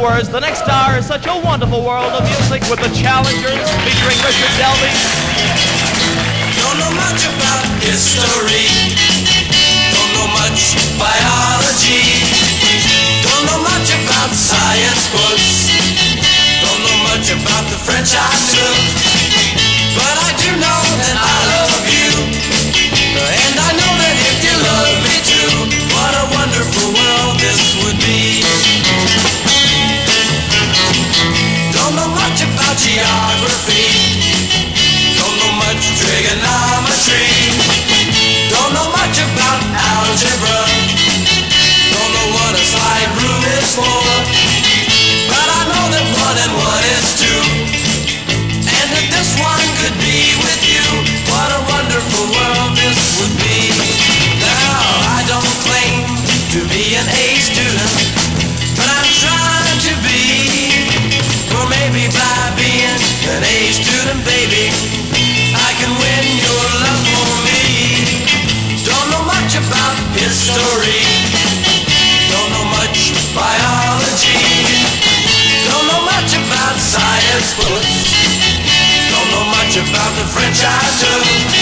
the next hour is such a wonderful world of music with the Challengers featuring Richard Delvy. Don't know much about history. To be an A student, but I'm trying to be. Or maybe by being an A student, baby, I can win your love for me. Don't know much about history. Don't know much biology. Don't know much about science books. Don't know much about the French I took.